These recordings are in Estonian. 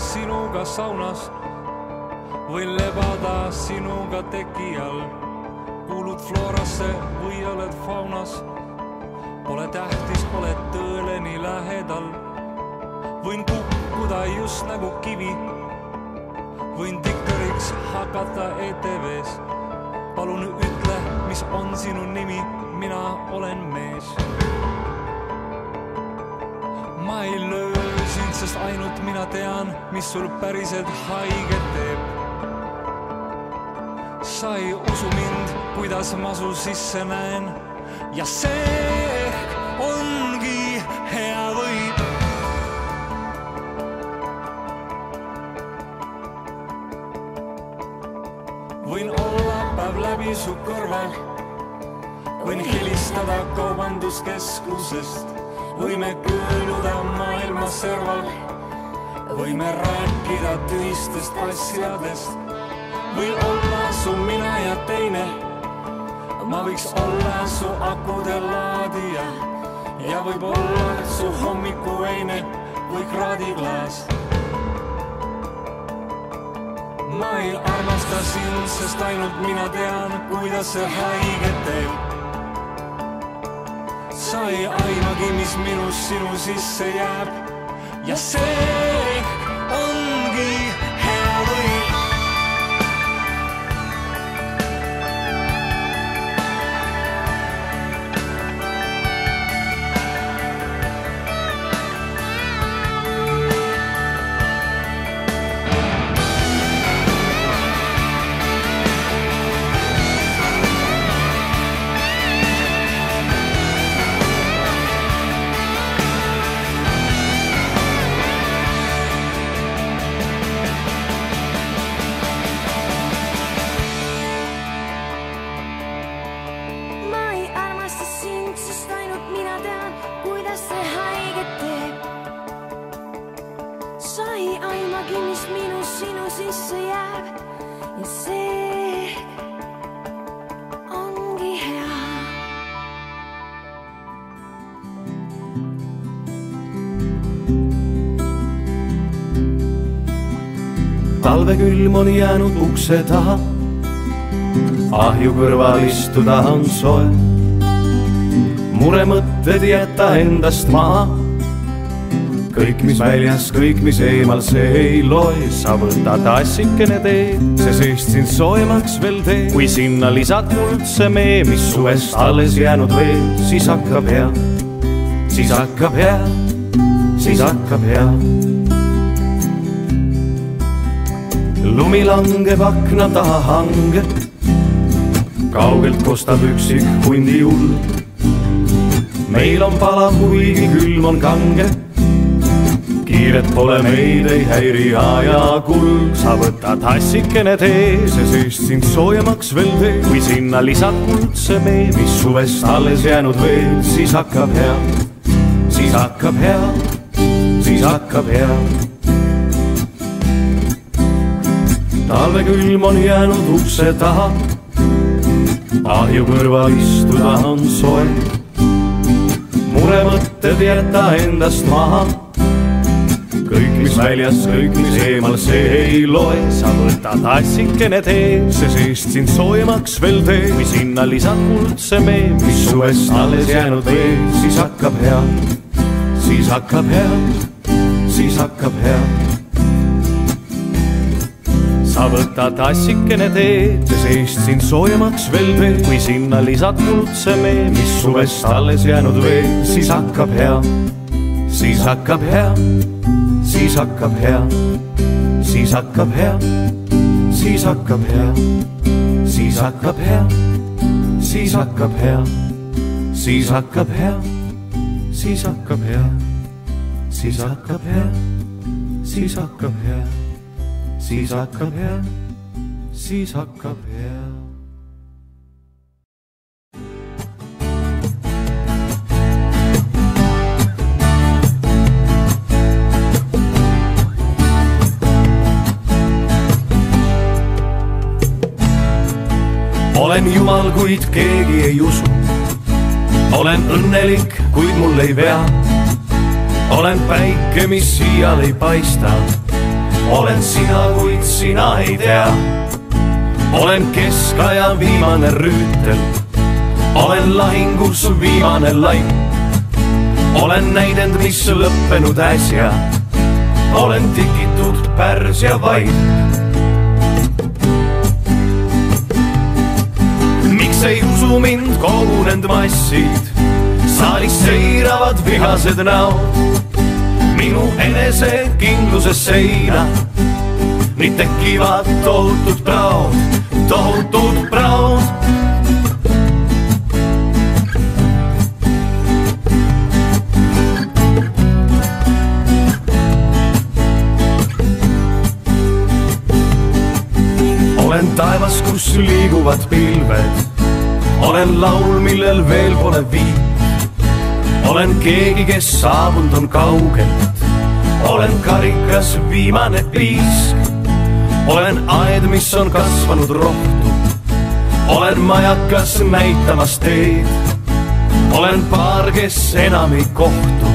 sinuga saunas, võin lebada sinuga teki all. kuulud Florasse või oled faunas, pole tähtis, oled tõele nii lähedal. võin kukkuda just nagu kivi, võin diktariks hakata ETV-s. palun ütle, mis on sinu nimi, mina olen mees ma ei löö sest ainult mina tean, mis sul päriselt haiget teeb. sa ei usu mind, kuidas ma su sisse näen ja see ongi hea võit. võin olla päev läbi su kõrval, võin helistada kaubanduskeskusest võime kõõluda maailma serval, võime rääkida tühistest asjadest, või olla su mina ja teine. ma võiks olla su akude laadija ja võib-olla su hommikuveine või kraadiklaas. ma ei armasta sind, sest ainult mina tean, kuidas see haiget teeb sa ei aimagi, mis minust sinu sisse jääb. Ja see talvekülm on jäänud ukse taha. ahju kõrval istuda on soe. muremõtted jäta endast maha. kõik, mis väljas, kõik, mis eemal, see ei loe, sa võtad assikene teed, see seest sind soojemaks veel teeb. kui sinna lisad kuldse mee, mis suvest alles jäänud veel, siis hakkab hea, siis hakkab hea, siis hakkab hea lumi langeb akna taha hange, kaugelt kostab üksik hundi hull. meil on palav, kuigi külm on kange. kiiret pole meid ei häiri aja kulg, sa võtad assikene tee, see seest sind soojemaks veel teeb. kui sinna lisad kuldse mee, mis suvest alles jäänud veel, siis hakkab hea, siis hakkab hea, siis hakkab hea talvekülm on jäänud ukse taha. ahju kõrval istuda on soe. muremõtted jäta endast maha. kõik, mis väljas, kõik, mis eemal, see ei loe, sa võtad assikene tee, see seest sind soojemaks veel teeb. kui sinna lisad kuldse mee, mis suvest alles jäänud veel, siis hakkab hea, siis hakkab hea, siis hakkab hea sa võtad assikene teed, see seest sind soojemaks veel teeb, kui sinna lisad kuldse mee, mis suvest alles jäänud veel, siis hakkab hea, siis hakkab hea, siis hakkab hea, siis hakkab hea, siis hakkab hea, siis hakkab hea, siis hakkab hea, siis hakkab hea, siis hakkab hea, siis hakkab hea, siis hakkab hea siis hakkab hea, siis hakkab hea. olen jumal, kuid keegi ei usu. olen õnnelik, kuid mul ei vea. olen päike, mis iial ei paista olen sina, kuid sina ei tea. olen keskaja viimane rüütel, olen lahingus viimane laip. olen näidend, mis lõppenud äsja, olen tikitud Pärsia vaip. miks ei usu mind kogunenud massid, saalis seiravad vihased näod minu enesekindluse seina. nii tekivad tohutud praod, tohutud praod. olen taevas, kus liiguvad pilved. olen laul, millel veel pole viit olen keegi, kes saabunud on kaugelt. olen karikas viimane piisk. olen aed, mis on kasvanud rohtu. olen majakas näitamas teed. olen paar, kes enam ei kohtu.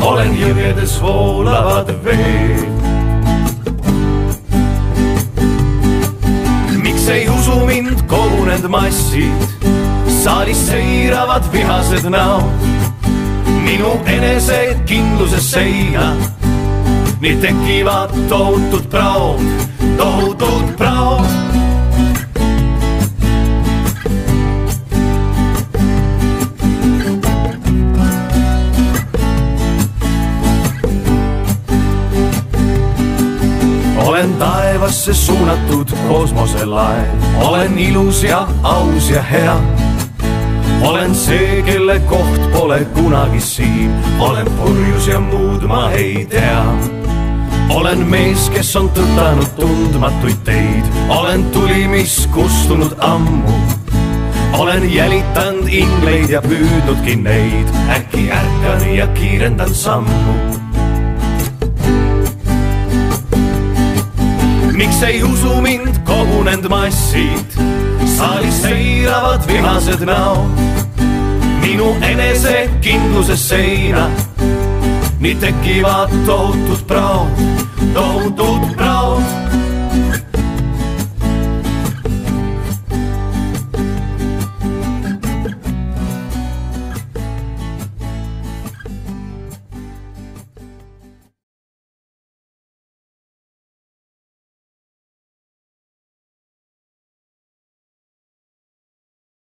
olen jõgedes voolavad veed. miks ei usu mind kogunenud massid? Saalis seiravad vihased näod minu enesekindluse seina. nii tekivad tohutud praod, tohutud praod. olen taevasse suunatud kosmoselaev, olen ilus ja aus ja hea olen see, kelle koht pole kunagi siin, olen purjus ja muud ma ei tea. olen mees, kes on tõtanud tundmatuid teid, olen tuli, mis kustunud ammu. olen jälitanud ingleid ja püüdnudki neid, äkki ärkan ja kiirendan sammu. miks ei usu mind kogunenud massid, saalis seiravad vihased näod minu enesekindluse seina. nii tekivad tohutud praod, tohutud praod.